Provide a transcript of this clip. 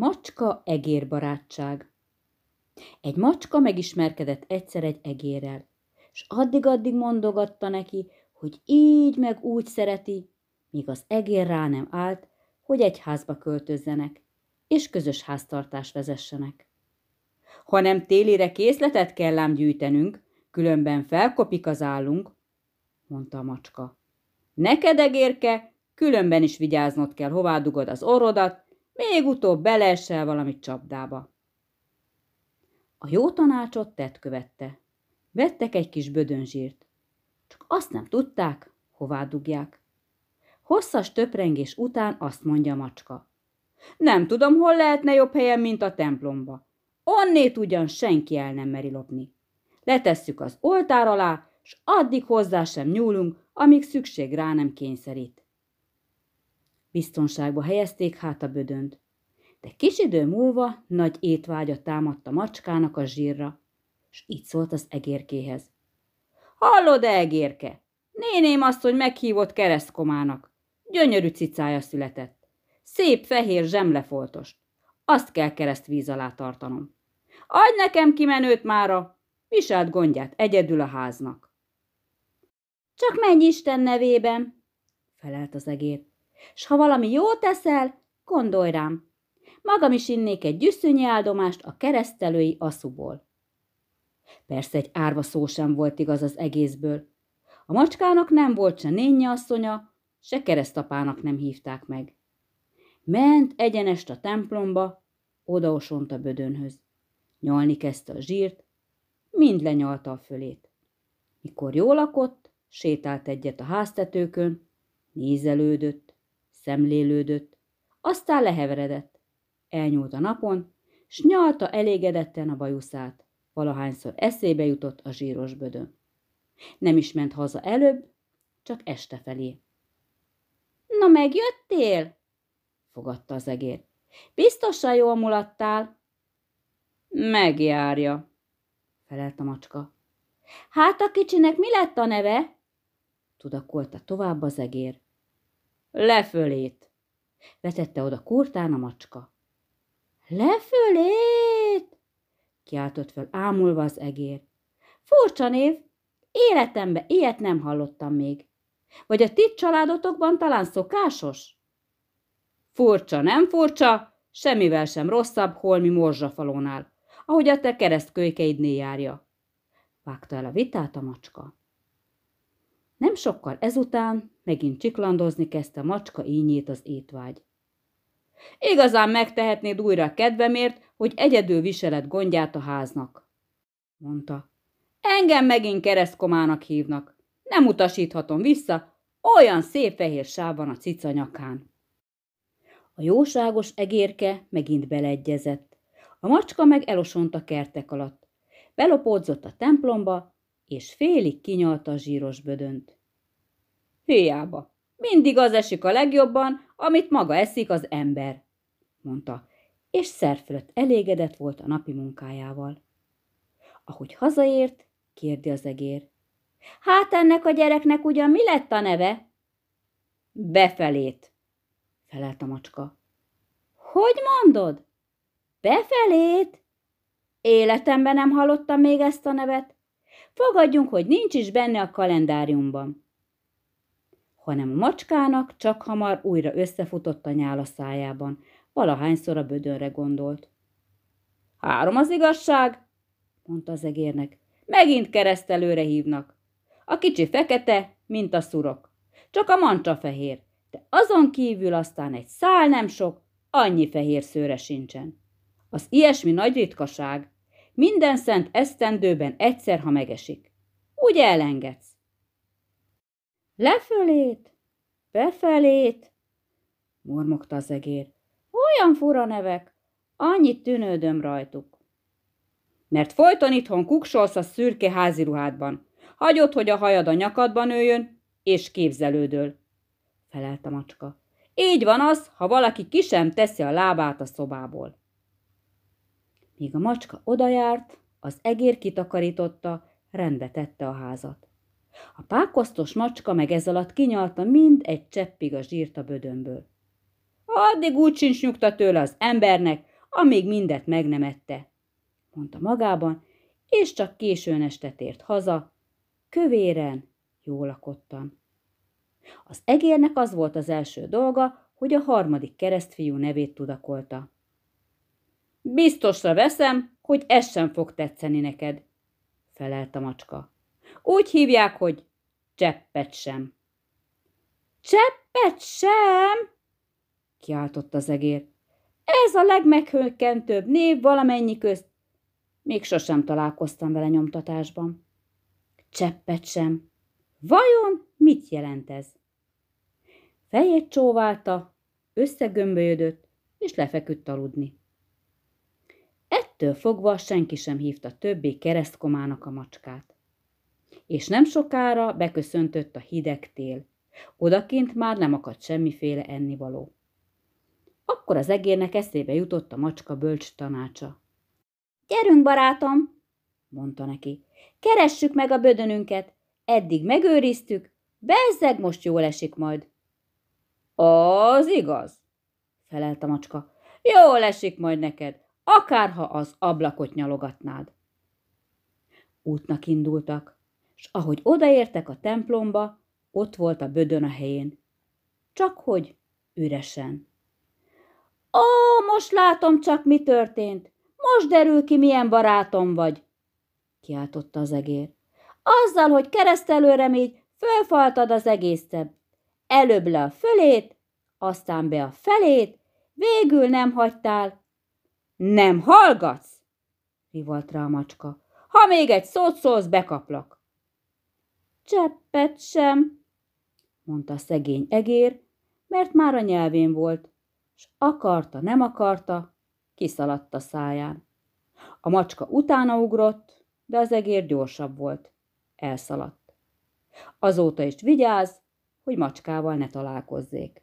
Macska egér barátság Egy macska megismerkedett egyszer egy egérrel, és addig-addig mondogatta neki, hogy így meg úgy szereti, míg az egér rá nem állt, hogy egy házba költözzenek, és közös háztartást vezessenek. Hanem télire készletet kell ám gyűjtenünk, különben felkopik az állunk, mondta a macska. Neked, egérke, különben is vigyáznod kell, hová dugod az orrodat, még utóbb beleesel valamit csapdába. A jó tanácsot tett követte. Vettek egy kis bödönzsírt. Csak azt nem tudták, hová dugják. Hosszas töprengés után azt mondja macska. Nem tudom, hol lehetne jobb helyen, mint a templomba. Onnét ugyan senki el nem meri lopni. Letesszük az oltár alá, s addig hozzá sem nyúlunk, amíg szükség rá nem kényszerít. Biztonságba helyezték hát a bödönt. De kis idő múlva nagy étvágya támadt a macskának a zsírra, és így szólt az egérkéhez. Hallod, -e, egérke? Néném azt, hogy meghívott keresztkomának. Gyönyörű cicája született. Szép fehér zsemlefoltost. Azt kell keresztvíz alá tartanom. Adj nekem kimenőt mára, viselt gondját egyedül a háznak. Csak menj Isten nevében, felelt az egér. S ha valami jót teszel, gondolj rám. Magam is innék egy gyüsszönyi áldomást a keresztelői aszuból. Persze egy árva szó sem volt igaz az egészből. A macskának nem volt se nénye asszonya, se keresztapának nem hívták meg. Ment egyenest a templomba, odaosont a bödönhöz. Nyalni kezdte a zsírt, mind lenyalta a fölét. Mikor jól lakott, sétált egyet a háztetőkön, nézelődött, szemlélődött, aztán leheveredett, elnyúlt a napon, s nyalta elégedetten a bajuszát, valahányszor eszébe jutott a zsíros bödön. Nem is ment haza előbb, csak este felé. Na megjöttél? fogadta az egér. Biztosan jól mulattál? Megjárja, felelt a macska. Hát a kicsinek mi lett a neve? Tudakolta tovább az egér. Lefölét, vetette oda kurtán a macska. Lefölét? kiáltott fel ámulva az egér. Furcsa név, életembe ilyet nem hallottam még. Vagy a ti családotokban talán szokásos? Furcsa, nem furcsa, semmivel sem rosszabb holmi morzsafalónál, ahogy a te keresztkölykeidnél járja. Vágta el a vitát a macska. Nem sokkal ezután megint csiklandozni kezdte a macska ínyét az étvágy. Igazán megtehetnéd újra a kedvemért, hogy egyedül viseled gondját a háznak, mondta. Engem megint keresztkomának hívnak. Nem utasíthatom vissza, olyan szép fehér sáv van a cica nyakán. A jóságos egérke megint beleegyezett. A macska meg elosont a kertek alatt. Belopódzott a templomba, és félig kinyalta a zsíros bödönt. Hiába, mindig az esik a legjobban, amit maga eszik az ember, mondta, és szerfölött elégedett volt a napi munkájával. Ahogy hazaért, kérdi az egér. Hát ennek a gyereknek ugyan mi lett a neve? Befelét, felelt a macska. Hogy mondod? Befelét? Életemben nem hallottam még ezt a nevet. Fogadjunk, hogy nincs is benne a kalendáriumban. Hanem a macskának csak hamar újra összefutott a nyál a szájában, valahányszor a bödönre gondolt. Három az igazság, mondta az egérnek. Megint keresztelőre hívnak. A kicsi fekete, mint a szurok. Csak a mancsa fehér, de azon kívül aztán egy szál nem sok, annyi fehér szőre sincsen. Az ilyesmi nagy ritkaság. Minden szent esztendőben egyszer, ha megesik. Úgy elengedsz. Lefölét, befelét, mormogta az egér. Olyan fura nevek, annyit tűnődöm rajtuk. Mert folyton itthon kuksolsz a szürke háziruhádban. Hagyod, hogy a hajad a nyakadban nőjön, és képzelődöl, felelt a macska. Így van az, ha valaki ki sem teszi a lábát a szobából. Míg a macska odajárt, az egér kitakarította, rendbe tette a házat. A pákosztos macska meg ez alatt kinyalta mind egy cseppig a zsírt a bödönből. Addig úgy sincs nyugta tőle az embernek, amíg mindet meg nem ette, mondta magában, és csak későn este tért haza, kövéren, jól lakottan. Az egérnek az volt az első dolga, hogy a harmadik keresztfiú nevét tudakolta. Biztosra veszem, hogy ez sem fog tetszeni neked, felelt a macska. Úgy hívják, hogy cseppet sem. Cseppet sem? kiáltott az egér. Ez a legmeghökkentőbb név valamennyi közt. Még sosem találkoztam vele nyomtatásban. Cseppet sem. Vajon mit jelent ez? Fejét csóválta, összegömbölyödött, és lefeküdt aludni. Ettől fogva senki sem hívta többé keresztkomának a macskát. És nem sokára beköszöntött a hideg tél. Odakint már nem akadt semmiféle ennivaló. Akkor az egérnek eszébe jutott a macska bölcs tanácsa. Gyerünk, barátom, mondta neki. Keressük meg a bödönünket. Eddig megőriztük, bezzeg most jól esik majd. Az igaz, felelt a macska. Jól esik majd neked, akárha az ablakot nyalogatnád. Útnak indultak, és ahogy odaértek a templomba, ott volt a bödön a helyén. Csak hogy üresen. Ó, most látom csak, mi történt. Most derül ki, milyen barátom vagy, kiáltotta az egér. Azzal, hogy keresztelőre még fölfaltad az egészet. Előbb le a fölét, aztán be a felét, végül nem hagytál. Nem hallgatsz? rivalt rá a macska. Ha még egy szót szólsz, bekaplak. Cseppet sem, mondta a szegény egér, mert már a nyelvén volt, s akarta, nem akarta, kiszaladt a száján. A macska utána ugrott, de az egér gyorsabb volt. Elszaladt. Azóta is vigyáz, hogy macskával ne találkozzék.